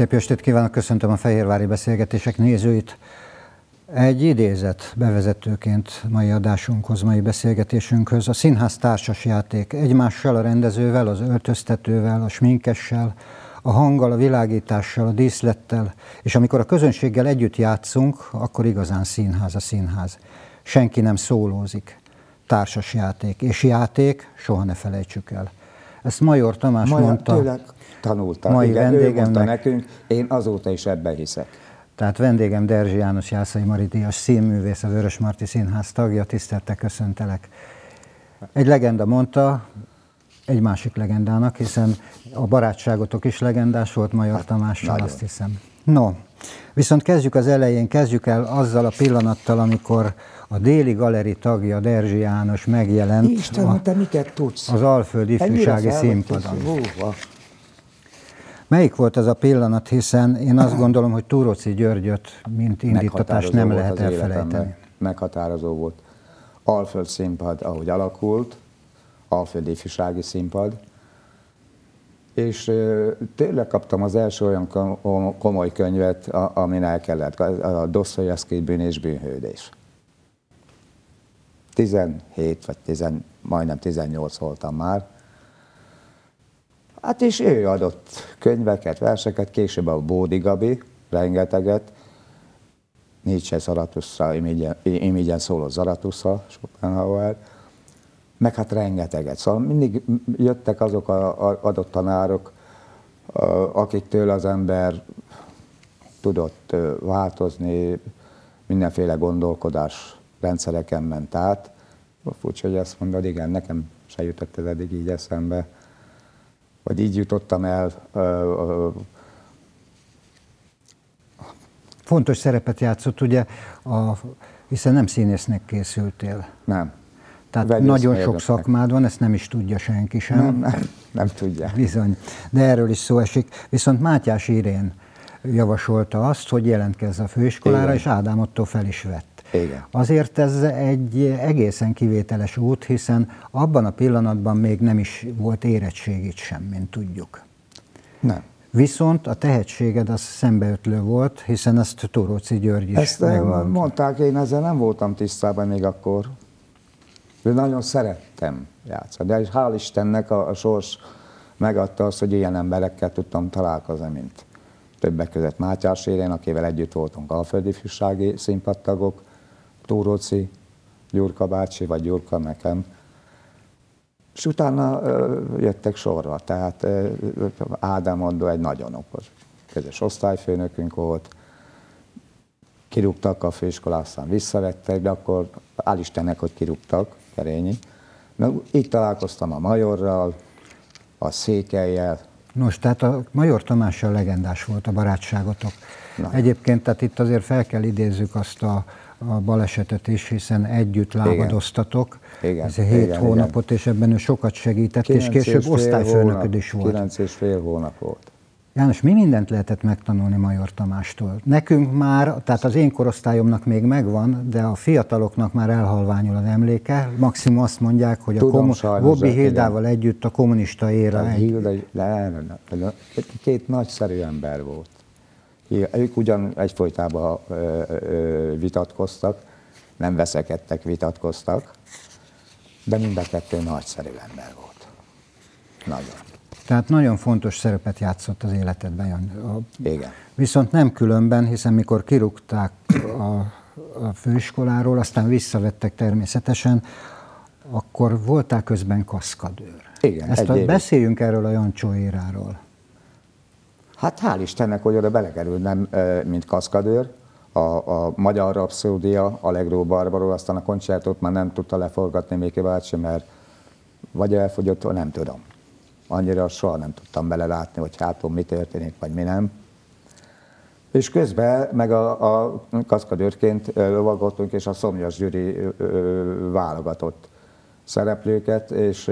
Szép estét kívánok, köszöntöm a Fehérvári Beszélgetések nézőit. Egy idézet bevezetőként mai adásunkhoz, mai beszélgetésünkhöz. A színház társasjáték egymással, a rendezővel, az öltöztetővel, a sminkessel, a hanggal, a világítással, a díszlettel, és amikor a közönséggel együtt játszunk, akkor igazán színház a színház. Senki nem szólózik. Társas játék. És játék, soha ne felejtsük el. Ezt Major Tamás Major, mondta. Tőleg tanultam. Mai Igen, vendégemnek, ő mondta nekünk, én azóta is ebben hiszek. Tehát vendégem Derzsi János Jászai Maridias színművész, a Vörös Marti Színház tagja, tisztelte köszöntelek. Egy legenda mondta, egy másik legendának, hiszen a barátságotok is legendás volt Major hát, Tamással, nagyon. azt hiszem. No, viszont kezdjük az elején, kezdjük el azzal a pillanattal, amikor a déli galeri tagja Derzsi János megjelent Istenem, a, te miket tudsz? az Alföld ifjúsági színpadon. Melyik volt ez a pillanat, hiszen én azt gondolom, hogy Túróci Györgyöt, mint indítatás nem lehet elfelejteni. Meghatározó volt. Alföld színpad, ahogy alakult, Alföld ifjúsági színpad, és tényleg kaptam az első olyan komoly könyvet, amin el kellett, a Dostoyevsky bűn és bűnhődés. 17 vagy 10, majdnem 18 voltam már, Hát és ő adott könyveket, verseket, később a Bódi Gabi, rengeteget, Nietzsche, Zaratusza, Imigyen szóló Zaratusza, Schopenhauer, meg hát rengeteget. Szóval mindig jöttek azok a, a adott tanárok, akiktől az ember tudott változni, mindenféle gondolkodás rendszereken ment át. Furcsa, hogy ezt mondod, igen, nekem se jutott ez eddig így eszembe vagy így jutottam el. Fontos szerepet játszott, ugye, a, hiszen nem színésznek készültél. Nem. Tehát Vegyész nagyon sok szakmád van, ezt nem is tudja senki sem. Nem, nem, nem tudja. Bizony. De erről is szó esik. Viszont Mátyás Irén javasolta azt, hogy jelentkezz a főiskolára, Igen. és Ádám attól fel is vett. Igen. Azért ez egy egészen kivételes út, hiszen abban a pillanatban még nem is volt érettségit sem, mint tudjuk. Nem. Viszont a tehetséged az szembeötlő volt, hiszen ezt Toróci György is Ezt eh, megmondta. mondták, én ezzel nem voltam tisztában még akkor. De nagyon szerettem játszani. De hál' Istennek a, a sors megadta azt, hogy ilyen emberekkel tudtam találkozni, mint többek között Mátyás Érén, akivel együtt voltunk alföldi fűsági színpadtagok, Tóróci, Gyurka bácsi, vagy Gyurka nekem. És utána jöttek sorra, tehát Ádám Andó egy nagyon okos, közös osztályfőnökünk volt, kirúgtak a főiskolát, aztán visszavettek, de akkor áll Istennek, hogy kirúgtak, Kerényi. Na, így találkoztam a Majorral, a Székelyjel. Nos, tehát a Major Tamással legendás volt a barátságotok. Na. Egyébként, tehát itt azért fel kell idézzük azt a a balesetet is, hiszen együtt lábadoztatok. Igen. Ez hét igen, hónapot, igen. és ebben ő sokat segített, és később osztályfőnököd is volt. Kilenc és fél hónap volt. János, mi mindent lehetett megtanulni Major Tamástól? Nekünk már, tehát az én korosztályomnak még megvan, de a fiataloknak már elhalványul az emléke. Maximum azt mondják, hogy Tudom, a komu- Bobby Hildával együtt a kommunista éra. Egy... Hilda, le, le, le, két nagyszerű ember volt. Ők ugyan egyfolytában vitatkoztak, nem veszekedtek, vitatkoztak, de mind a kettő nagyszerű ember volt. Nagyon. Tehát nagyon fontos szerepet játszott az életedben. A, Igen. Viszont nem különben, hiszen mikor kirúgták a, a főiskoláról, aztán visszavettek természetesen, akkor voltál közben kaszkadőr. Igen, Ezt a, beszéljünk erről a Jancsó éráról. Hát hál' Istennek, hogy oda belekerült, nem mint kaszkadőr. A, a Magyar Rapszódia, Allegro Barbaro, aztán a koncertot már nem tudta leforgatni Méki bácsi, mert vagy elfogyott, vagy nem tudom. Annyira soha nem tudtam belelátni, hogy hátul mi történik, vagy mi nem. És közben meg a, a kaszkadőrként lovagoltunk, és a Szomjas Gyuri válogatott szereplőket, és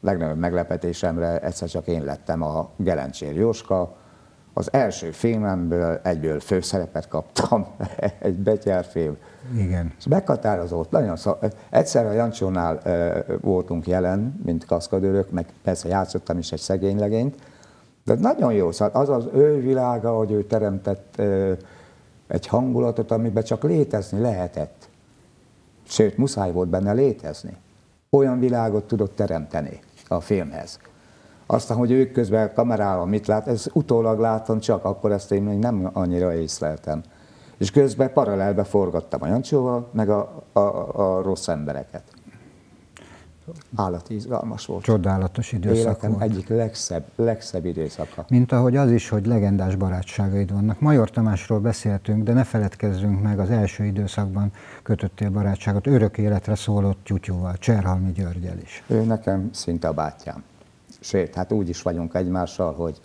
legnagyobb meglepetésemre egyszer csak én lettem a Gelencsér Jóska. Az első filmemből egyből főszerepet kaptam, egy betyárfilm. Igen. És meghatározott, nagyon szó. Egyszer a Jancsónál voltunk jelen, mint kaszkadőrök, meg persze játszottam is egy szegény legényt, De nagyon jó, szóval az az ő világa, hogy ő teremtett egy hangulatot, amiben csak létezni lehetett. Sőt, muszáj volt benne létezni. Olyan világot tudott teremteni a filmhez. Aztán, hogy ők közben kamerával mit lát, ez utólag látom, csak akkor ezt én még nem annyira észleltem. És közben paralelbe forgattam a Jancsóval, meg a, a, a rossz embereket. Állati izgalmas volt. Csodálatos időszak Életem volt. egyik legszebb, legszebb időszaka. Mint ahogy az is, hogy legendás barátságaid vannak. Major Tamásról beszéltünk, de ne feledkezzünk meg az első időszakban kötöttél barátságot örök életre szólott Tyutyúval, Cserhalmi Györgyel is. Ő nekem szinte a bátyám. Sőt, hát úgy is vagyunk egymással, hogy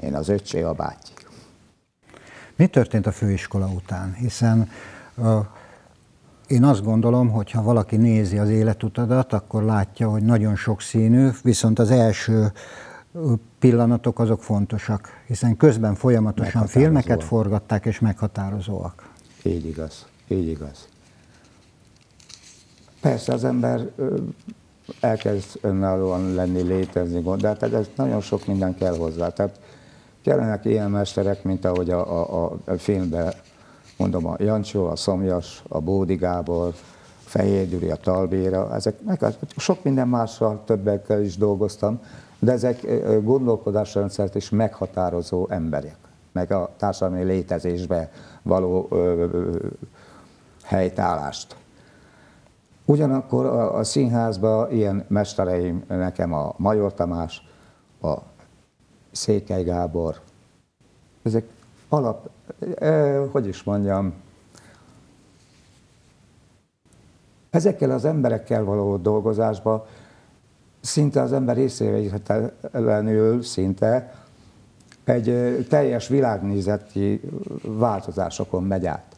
én az öcsé, a báty. Mi történt a főiskola után? Hiszen uh, én azt gondolom, hogy ha valaki nézi az életutadat, akkor látja, hogy nagyon sokszínű, viszont az első pillanatok azok fontosak, hiszen közben folyamatosan filmeket forgatták, és meghatározóak. Így igaz, így igaz. Persze az ember elkezd önállóan lenni, létezni, de hát ez nagyon sok minden kell hozzá. Tehát kellenek ilyen mesterek, mint ahogy a, a, a filmben mondom, a Jancsó, a Szomjas, a Bódi Gábor, a Fehér Gyuri, a Talbéra, ezek, meg sok minden mással többekkel is dolgoztam, de ezek gondolkodásrendszert is meghatározó emberek, meg a társadalmi létezésbe való ö, ö, helytállást. Ugyanakkor a, a színházban ilyen mestereim nekem a Major Tamás, a Székely Gábor, ezek alap, eh, hogy is mondjam, ezekkel az emberekkel való dolgozásba szinte az ember észrevétlenül szinte egy teljes világnézeti változásokon megy át,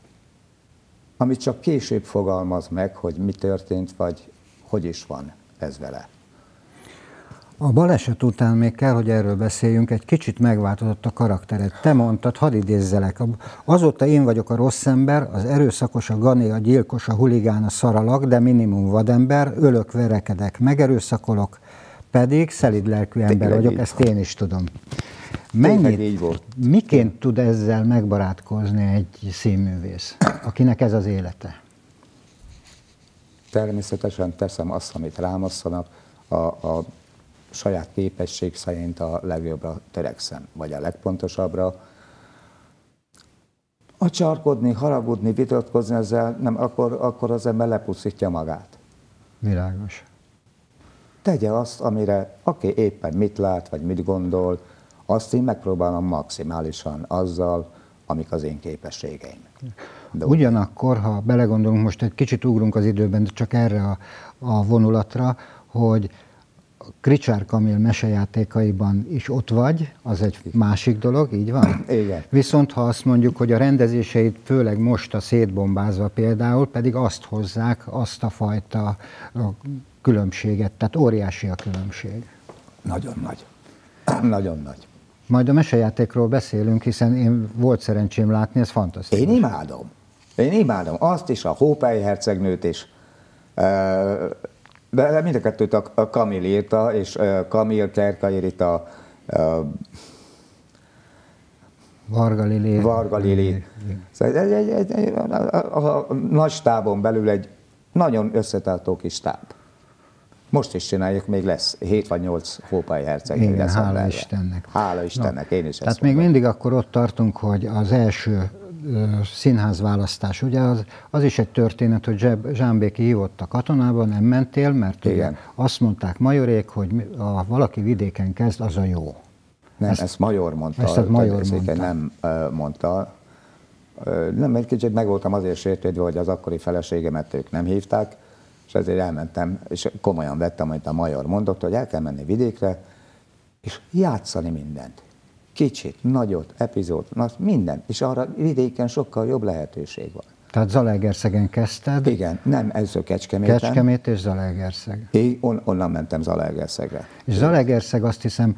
amit csak később fogalmaz meg, hogy mi történt, vagy hogy is van ez vele. A baleset után még kell, hogy erről beszéljünk, egy kicsit megváltozott a karaktered. Te mondtad, hadd idézzelek, azóta én vagyok a rossz ember, az erőszakos, a gané, a gyilkos, a huligán, a szaralag, de minimum vadember, ölök, verekedek, megerőszakolok, pedig szelid lelkű ember Tényleg vagyok, ezt én is tudom. Mennyit, így volt. Miként tud ezzel megbarátkozni egy színművész, akinek ez az élete? Természetesen teszem azt, amit rámasszanak, a, a saját képesség szerint a legjobbra törekszem, vagy a legpontosabbra. A csarkodni, haragudni, vitatkozni ezzel, nem, akkor, akkor az ember lepusztítja magát. Világos. Tegye azt, amire, aki éppen mit lát, vagy mit gondol, azt én megpróbálom maximálisan azzal, amik az én képességeim. De Ugyanakkor, ha belegondolunk, most egy kicsit ugrunk az időben, de csak erre a, a vonulatra, hogy Kricsár Kamil mesejátékaiban is ott vagy, az egy másik dolog, így van? Igen. Viszont ha azt mondjuk, hogy a rendezéseit, főleg most a szétbombázva például, pedig azt hozzák, azt a fajta különbséget, tehát óriási a különbség. Nagyon nagy. Nagyon nagy. Majd a mesejátékról beszélünk, hiszen én volt szerencsém látni, ez fantasztikus. Én imádom. Én imádom. Azt is, a Hópely hercegnőt is. De mind a kettőt a Kamil írta, és Kamil Kerka írta Varga Lili. Varga Lili. Szóval egy, egy, egy, egy, a, a, a nagy stábon belül egy nagyon összetartó kis stáb. Most is csináljuk, még lesz 7 vagy 8 hópai herceg. Igen, hála Istennek. Hála Istennek, no, én is Tehát még mondom. mindig akkor ott tartunk, hogy az első színházválasztás. Ugye az, az is egy történet, hogy Zsámbéki hívott a katonába, nem mentél, mert Igen. azt mondták majorék, hogy ha valaki vidéken kezd, az a jó. Nem, ezt, ezt Major mondta. Ezt a Major mondta. Nem mondta. Nem, egy kicsit meg voltam azért sértődve, hogy az akkori feleségemet ők nem hívták, és ezért elmentem, és komolyan vettem, amit a Major mondott, hogy el kell menni vidékre, és játszani mindent kicsit, nagyot, epizód, minden. És arra vidéken sokkal jobb lehetőség van. Tehát Zalaegerszegen kezdted? Igen, nem, a Kecskeméten. Kecskemét és Zalaegerszeg. Én on, onnan mentem Zalaegerszegre. És Zalaegerszeg azt hiszem,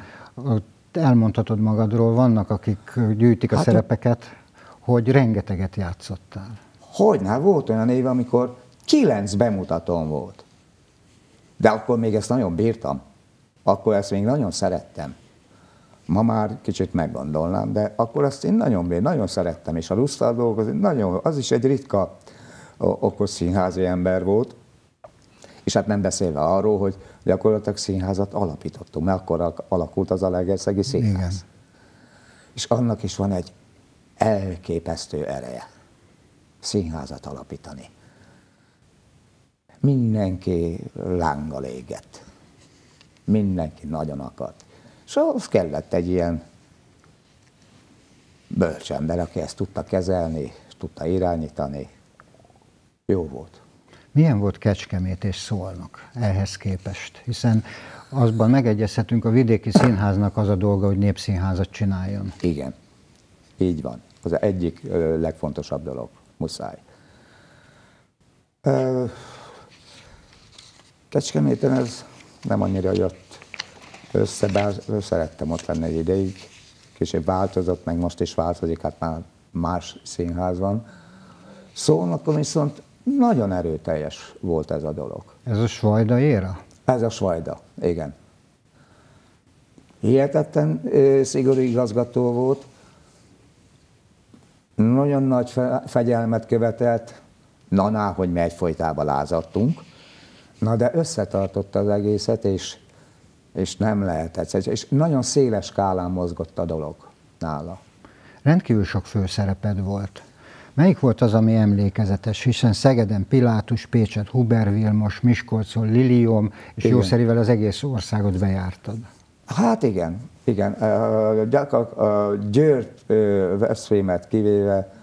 elmondhatod magadról, vannak, akik gyűjtik a hát szerepeket, hogy rengeteget játszottál. Hogyne, volt olyan év, amikor kilenc bemutatón volt. De akkor még ezt nagyon bírtam. Akkor ezt még nagyon szerettem. Ma már kicsit meggondolnám, de akkor azt én nagyon, nagyon szerettem, és a Rusztal dolgozni, nagyon, az is egy ritka okos színházi ember volt, és hát nem beszélve arról, hogy gyakorlatilag színházat alapítottunk, mert akkor alakult az a Legerszegi Színház. Igen. És annak is van egy elképesztő ereje színházat alapítani. Mindenki lánggal égett. Mindenki nagyon akart. És ahhoz kellett egy ilyen bölcsember, aki ezt tudta kezelni, tudta irányítani. Jó volt. Milyen volt Kecskemét és Szolnok ehhez képest? Hiszen azban megegyezhetünk, a vidéki színháznak az a dolga, hogy népszínházat csináljon. Igen, így van. Az egyik legfontosabb dolog. Muszáj. Kecskeméten ez nem annyira jött össze, bár szerettem ott lenni egy ideig. Kicsit változott, meg most is változik, hát már más színház van. Szolnokon viszont nagyon erőteljes volt ez a dolog. Ez a Svajda éra? Ez a Svajda, igen. Hihetetlen szigorú igazgató volt, nagyon nagy fegyelmet követelt, naná, hogy mi egyfolytában lázadtunk, na de összetartotta az egészet, és, és nem lehetett. És nagyon széles skálán mozgott a dolog nála. Rendkívül sok főszereped volt. Melyik volt az, ami emlékezetes, hiszen Szegeden Pilátus, Pécset Huber Vilmos, Miskolcon Lilium, és igen. jószerivel az egész országot bejártad. Hát igen, igen. Gyakran Győrt, Veszprémet kivéve,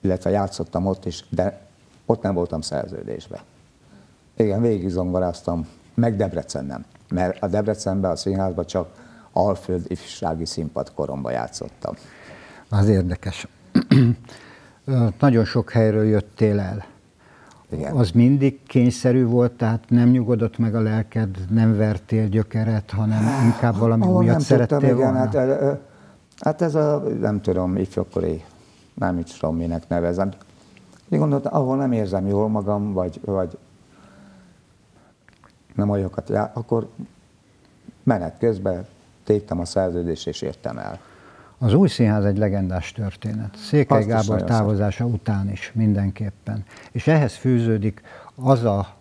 illetve játszottam ott is, de ott nem voltam szerződésben. Igen, végig zongoráztam, meg Debrecen nem. Mert a Debrecenben, a színházban csak Alföld ifjúsági színpad koromban játszottam. Az érdekes. Nagyon sok helyről jöttél el. Igen. Az mindig kényszerű volt, tehát nem nyugodott meg a lelked, nem vertél gyökeret, hanem inkább valami Ahol újat nem szerettél tudtam, volna? Igen, hát, hát ez a, nem tudom, ifjúkori, nem is tudom, minek nevezem. Én gondoltam, ahol nem érzem jól magam, vagy, vagy nem olyakat, akkor menet közben téptem a szerződést és értem el. Az új színház egy legendás történet. Székely Azt Gábor távozása szó. után is mindenképpen. És ehhez fűződik az a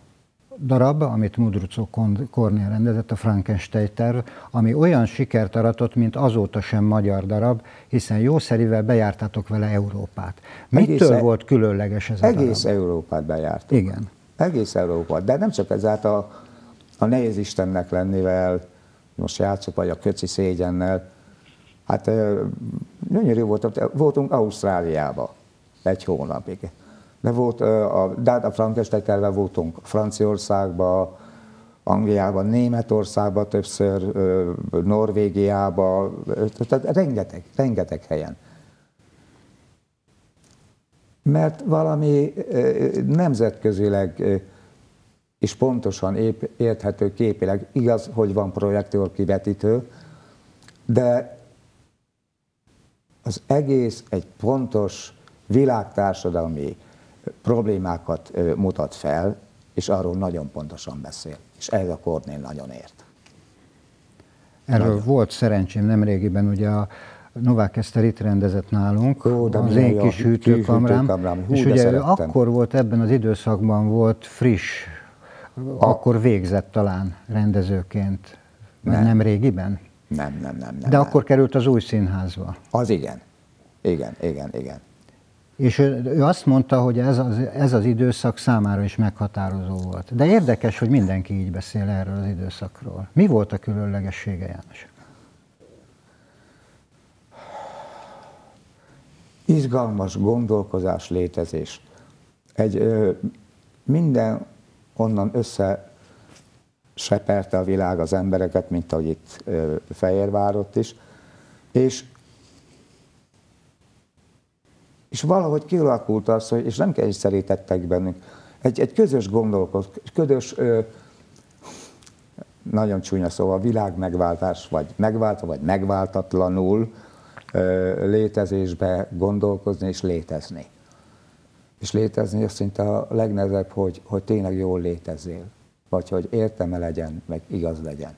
darab, amit Mudrucó Kornél rendezett, a Frankenstein terv, ami olyan sikert aratott, mint azóta sem magyar darab, hiszen jószerivel bejártátok vele Európát. Mitől egész, e- volt különleges ez a Egész darab? Európát bejártuk. Igen. Egész Európát, de nem csak ezáltal a, nehéz Istennek lennivel, most játszok, vagy a köci szégyennel, Hát gyönyörű volt, voltunk Ausztráliába egy hónapig. De volt a Dada Frankenstein terve voltunk Franciaországba, Angliába, Németországba többször, Norvégiába, tehát rengeteg, rengeteg helyen. Mert valami nemzetközileg és pontosan épp, érthető képileg, igaz, hogy van projektor kivetítő, de az egész egy pontos világtársadalmi problémákat mutat fel, és arról nagyon pontosan beszél. És ez a Kornél nagyon ért. Erről nagyon. volt szerencsém nemrégiben, ugye a Novák Eszter itt rendezett nálunk, Ó, de az én kis hűtőkamrám, Hű, és ugye ő akkor volt, ebben az időszakban volt friss. Akkor végzett talán rendezőként, nem, nem régiben? Nem, nem, nem. nem De nem. akkor került az új színházba. Az igen. Igen, igen, igen. És ő, ő azt mondta, hogy ez az, ez az időszak számára is meghatározó volt. De érdekes, hogy mindenki így beszél erről az időszakról. Mi volt a különlegessége, János? Izgalmas gondolkozás, létezés. Egy ö, minden onnan össze seperte a világ az embereket, mint ahogy itt Fehérvárott is, és és valahogy kialakult az, hogy, és nem kényszerítettek bennünk, egy, egy közös gondolkozás, közös, ö, nagyon csúnya szó, a világ megváltás, vagy megváltva, vagy megváltatlanul ö, létezésbe gondolkozni és létezni. És létezni azt szinte a legnehezebb, hogy, hogy tényleg jól létezél, vagy hogy értelme legyen, meg igaz legyen.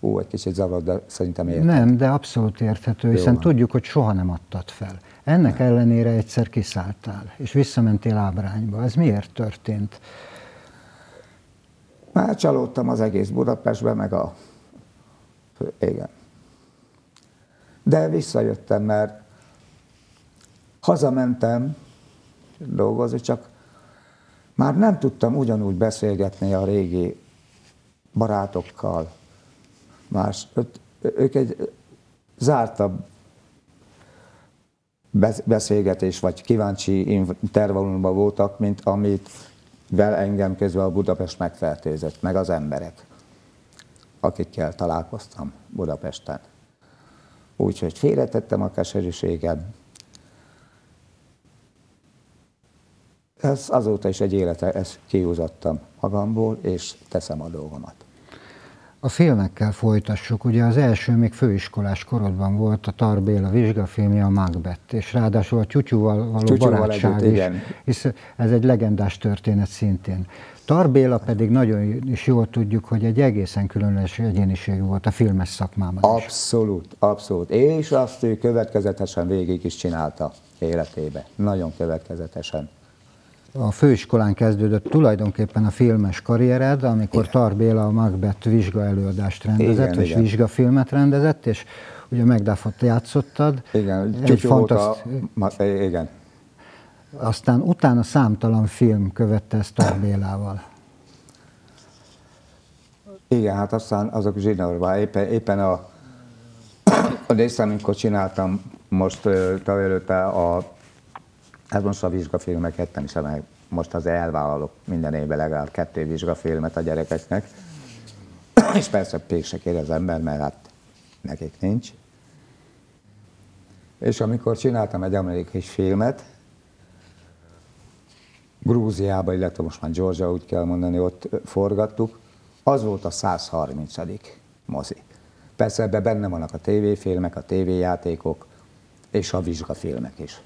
Ú, egy kicsit zavar, de szerintem értem. Nem, de abszolút érthető, hiszen van. tudjuk, hogy soha nem adtad fel. Ennek ellenére egyszer kiszálltál, és visszamentél Ábrányba. Ez miért történt? Már csalódtam az egész Budapestbe, meg a... Igen. De visszajöttem, mert hazamentem dolgozni, csak már nem tudtam ugyanúgy beszélgetni a régi barátokkal. Más, ők egy zártabb beszélgetés vagy kíváncsi intervallumban voltak, mint amit vel engem közben a Budapest megfertőzött, meg az emberek, akikkel találkoztam Budapesten. Úgyhogy félretettem a keserűségem. Ez azóta is egy élete, ezt kihúzottam magamból, és teszem a dolgomat. A filmekkel folytassuk. Ugye az első még főiskolás korodban volt a Tarbéla vizsgafilmje, a Macbeth, és ráadásul a Tyutyúval való Tyutyúval barátság együtt, is, igen. hisz ez egy legendás történet szintén. Tarbéla pedig nagyon is jól tudjuk, hogy egy egészen különleges egyéniség volt a filmes szakmában is. Abszolút, abszolút. És azt ő következetesen végig is csinálta életébe. Nagyon következetesen a főiskolán kezdődött tulajdonképpen a filmes karriered, amikor igen. Tarbéla a Macbeth vizsga előadást rendezett, igen, vagy igen. vizsgafilmet rendezett, és ugye Megdáfot játszottad. Igen, egy fantaszt... a... igen. Aztán utána számtalan film követte ezt Tarbélával. Igen, hát aztán azok zsinórban. Éppen, éppen a, a részem, amikor csináltam most tavaly a Hát most a vizsgafilmeket nem hiszem, most az elvállalok minden évben legalább kettő vizsgafilmet a gyerekeknek. És persze pék se kér az ember, mert hát nekik nincs. És amikor csináltam egy amerikai filmet, Grúziába, illetve most már Georgia, úgy kell mondani, ott forgattuk, az volt a 130. mozi. Persze ebben benne vannak a tévéfilmek, a tévéjátékok és a vizsgafilmek is.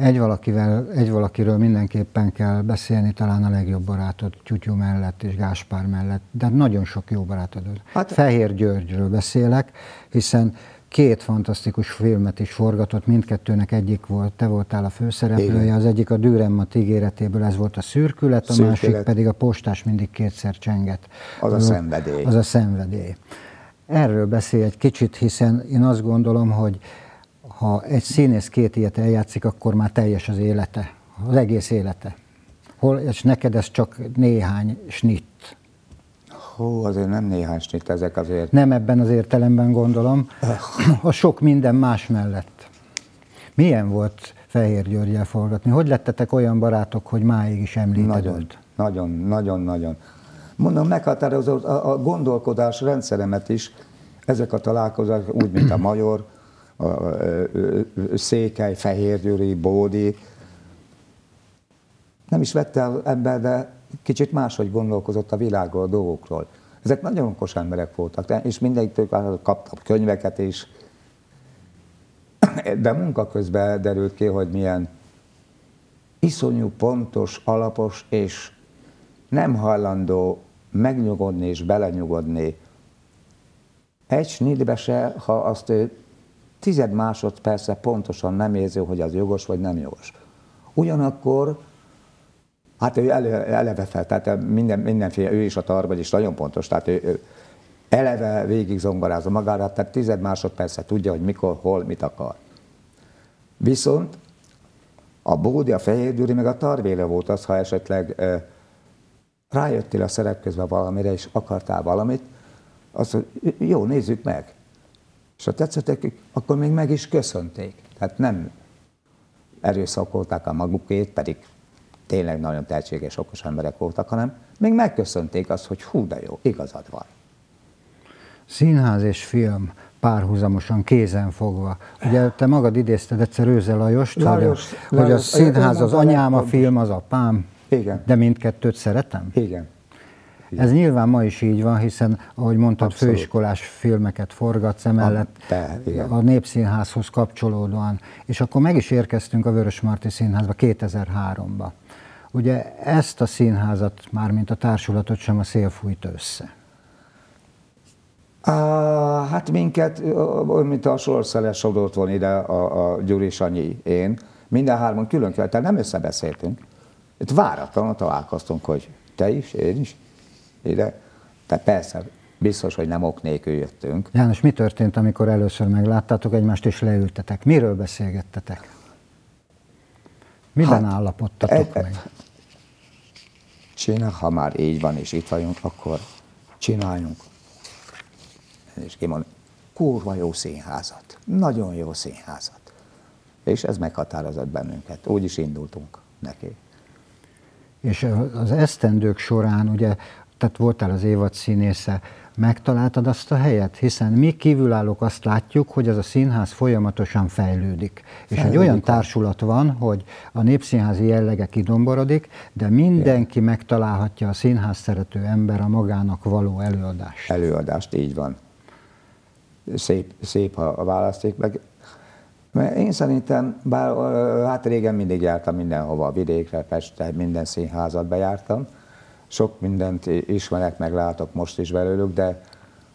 Egy, valakivel, egy valakiről mindenképpen kell beszélni, talán a legjobb barátod Tyutyú mellett és Gáspár mellett, de nagyon sok jó barátod. Hát, Fehér Györgyről beszélek, hiszen két fantasztikus filmet is forgatott, mindkettőnek egyik volt, te voltál a főszereplője, Igen. az egyik a Dürrenmatt ígéretéből, ez volt a szürkület, a szürkület. másik pedig a postás mindig kétszer csenget. Az a szenvedély. Az a szenvedély. Erről beszélj egy kicsit, hiszen én azt gondolom, hogy ha egy színész két ilyet eljátszik, akkor már teljes az élete, az egész élete. Hol, és neked ez csak néhány snit. Hú, azért nem néhány snit ezek azért. Nem ebben az értelemben gondolom, a sok minden más mellett. Milyen volt Fehér Györgyel forgatni? Hogy lettetek olyan barátok, hogy máig is említed Nagyon, őt? nagyon, nagyon, nagyon. Mondom, meghatározó a, a gondolkodás rendszeremet is, ezek a találkozások, úgy, mint a Major, a Székely, Fehérgyőri, Bódi. Nem is vette el ember, de kicsit máshogy gondolkozott a világról, a dolgokról. Ezek nagyon okos emberek voltak, és mindegyik kaptam könyveket is, de munka közben derült ki, hogy milyen iszonyú pontos, alapos, és nem hajlandó megnyugodni és belenyugodni egy snitbe se, ha azt ő tized másodperce pontosan nem érzi, hogy az jogos vagy nem jogos. Ugyanakkor, hát ő eleve, eleve fel, tehát minden, mindenféle, ő is a tarba, is nagyon pontos, tehát ő, ő eleve végig zongorázza magára, tehát tized másodperce tudja, hogy mikor, hol, mit akar. Viszont a Bódi, a Fehérgyűri, meg a Tarvéle volt az, ha esetleg e, rájöttél a szerep közben valamire, és akartál valamit, azt hogy jó, nézzük meg. És ha tetszett akkor még meg is köszönték. Tehát nem erőszakolták a magukét, pedig tényleg nagyon tehetséges, okos emberek voltak, hanem még megköszönték azt, hogy hú, de jó, igazad van. Színház és film párhuzamosan, kézen fogva. Ugye te magad idézted egyszer Őze Lajost, Lajos, hogy, a, Lajos, hogy a színház az anyám, a film az apám, Igen. de mindkettőt szeretem? Igen. Ez nyilván ma is így van, hiszen, ahogy mondtad, Abszolút. főiskolás filmeket forgatsz emellett a, a Népszínházhoz kapcsolódóan. És akkor meg is érkeztünk a Vörösmarty Színházba 2003-ba. Ugye ezt a színházat, mármint a társulatot sem a szél fújt össze. Á, hát minket, mint a sorszeles adott volna ide a, a Gyuri Sanyi, én, minden hárman külön kell, tehát nem összebeszéltünk. Itt váratlanul találkoztunk, hogy te is, én is, ide. Tehát persze, biztos, hogy nem ok nélkül jöttünk. János, mi történt, amikor először megláttátok egymást és leültetek? Miről beszélgettetek? Miben hát, állapottatok e, meg? Csinál, ha már így van és itt vagyunk, akkor csináljunk. És kimond, kurva jó színházat, nagyon jó színházat. És ez meghatározott bennünket. Úgy is indultunk neki. És az esztendők során, ugye, tehát voltál az évad színésze, megtaláltad azt a helyet? Hiszen mi kívülállók azt látjuk, hogy ez a színház folyamatosan fejlődik. És fejlődik. egy olyan társulat van, hogy a népszínházi jellege kidomborodik, de mindenki Igen. megtalálhatja a színház szerető ember a magának való előadást. Előadást, így van. Szép, szép a választék, meg mert én szerintem, bár hát régen mindig jártam mindenhova, vidékre, Pestre, minden színházat bejártam, sok mindent ismerek, meg látok most is belőlük, de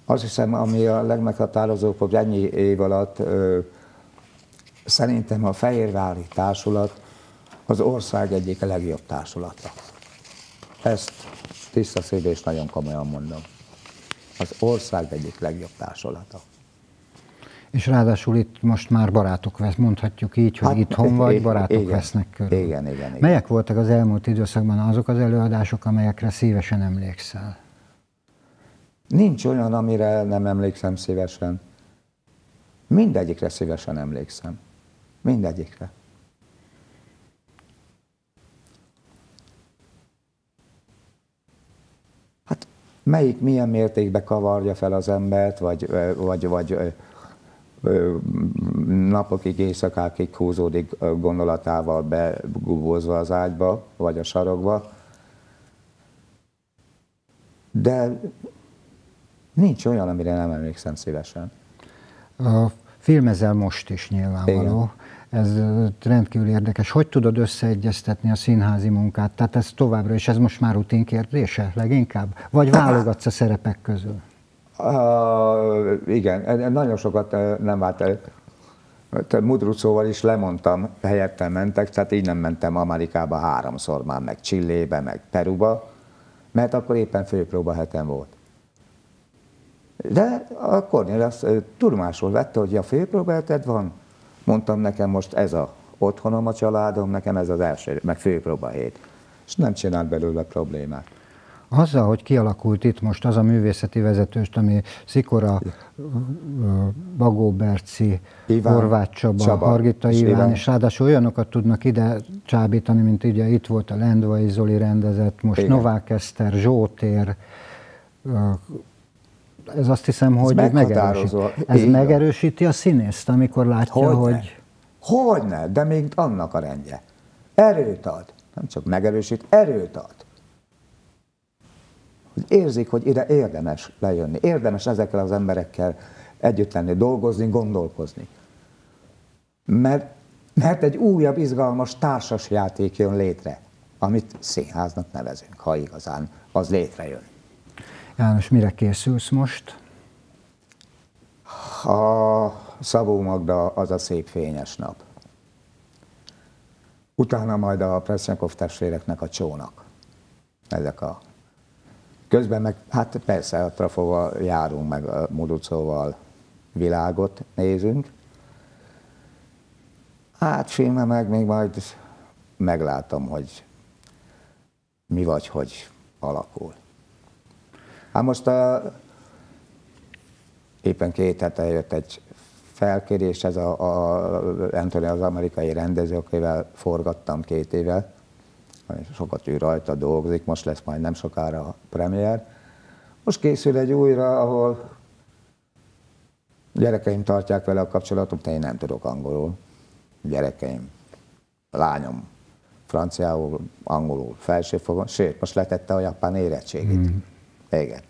azt hiszem, ami a legmeghatározóbb, hogy ennyi év alatt ö, szerintem a Fehérvári Társulat az ország egyik legjobb társulata. Ezt tiszta szív és nagyon komolyan mondom. Az ország egyik legjobb társulata. És ráadásul itt most már barátok vesz, mondhatjuk így, hogy hát, itthon vagy, barátok igen, vesznek körül. Igen, igen, igen. Melyek voltak az elmúlt időszakban azok az előadások, amelyekre szívesen emlékszel? Nincs olyan, amire nem emlékszem szívesen. Mindegyikre szívesen emlékszem. Mindegyikre. Hát melyik milyen mértékben kavarja fel az embert, vagy, vagy, vagy napokig, éjszakákig húzódik gondolatával begubózva az ágyba, vagy a sarokba. De nincs olyan, amire nem emlékszem szívesen. A filmezel most is nyilvánvaló. Igen. Ez rendkívül érdekes. Hogy tudod összeegyeztetni a színházi munkát? Tehát ez továbbra is, ez most már rutin kérdése leginkább? Vagy válogatsz a szerepek közül? Uh, igen, nagyon sokat nem vált el. Mudrucóval is lemondtam, helyettem mentek, tehát így nem mentem Amerikába háromszor már, meg Csillébe, meg Peruba, mert akkor éppen főpróba heten volt. De a Cornélius tudomásul vette, hogy a főpróba heted van, mondtam nekem most ez a otthonom, a családom, nekem ez az első, meg főpróba hét. És nem csinált belőle problémát. Azzal, hogy kialakult itt most az a művészeti vezetőst, ami Szikora, Bagó Berci, Iván, Horváth Csaba, Csaba Hargita Iván, Iván, és ráadásul olyanokat tudnak ide csábítani, mint ugye itt volt a Lendvai Zoli rendezett, most Igen. Novák Eszter, Zsótér, ez azt hiszem, hogy ez megerősíti. Ez Igen. megerősíti a színészt, amikor látja, Hogyne. hogy... Hogyne, de még annak a rendje. Erőt ad. Nem csak megerősít, erőt ad hogy érzik, hogy ide érdemes lejönni, érdemes ezekkel az emberekkel együtt lenni, dolgozni, gondolkozni. Mert, mert egy újabb, izgalmas társas játék jön létre, amit színháznak nevezünk, ha igazán az létrejön. János, mire készülsz most? A Szabó Magda az a szép fényes nap. Utána majd a Presnyakov testvéreknek a csónak. Ezek a Közben meg, hát persze a trafóval járunk, meg a Muducóval világot nézünk. Hát filme meg még majd meglátom, hogy mi vagy, hogy alakul. Hát most a, éppen két hete jött egy felkérés, ez a, a az amerikai rendező, akivel forgattam két éve, sokat ő rajta dolgozik, most lesz majd nem sokára a premier. Most készül egy újra, ahol gyerekeim tartják vele a kapcsolatot, de én nem tudok angolul. Gyerekeim, lányom franciául, angolul, felsőfokon, sőt, most letette a japán érettségit. Mm. Igen.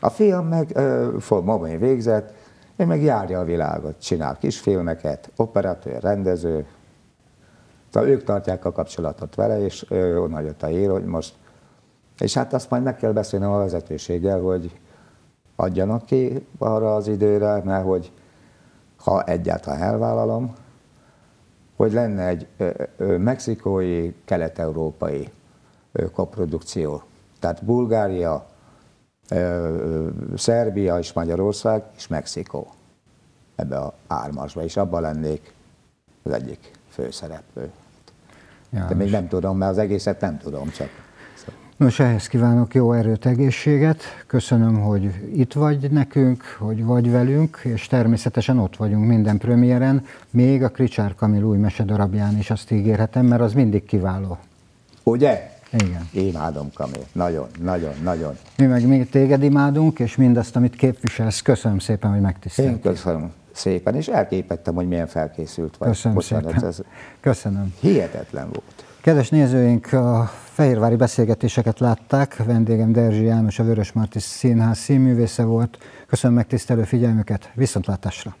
A fiam meg uh, végzett, én meg járja a világot, csinál kisfilmeket, operatőr, rendező, Szóval ők tartják a kapcsolatot vele, és onnan jött a hír, hogy most... És hát azt majd meg kell beszélnem a vezetőséggel, hogy adjanak ki arra az időre, mert hogy ha egyáltalán elvállalom, hogy lenne egy mexikói, kelet-európai koprodukció. Tehát Bulgária, Szerbia és Magyarország és Mexikó ebbe a ármasba, és abban lennék az egyik főszereplő. Ja, De még nem tudom, mert az egészet nem tudom csak. Nos, ehhez kívánok jó erőt, egészséget. Köszönöm, hogy itt vagy nekünk, hogy vagy velünk, és természetesen ott vagyunk minden premiéren, még a Kricsár Kamil új mesedarabján is azt ígérhetem, mert az mindig kiváló. Ugye? Igen. Imádom, Kamil. Nagyon, nagyon, nagyon. Mi meg még téged imádunk, és mindazt, amit képviselsz. Köszönöm szépen, hogy megtiszteltél. Én köszönöm szépen, és elképettem, hogy milyen felkészült vagy. Köszönöm Bocsánat, szépen. Ez Köszönöm. Hihetetlen volt. Kedves nézőink, a Fehérvári beszélgetéseket látták. Vendégem Derzsi János, a Vörös Marti Színház színművésze volt. Köszönöm megtisztelő figyelmüket, viszontlátásra!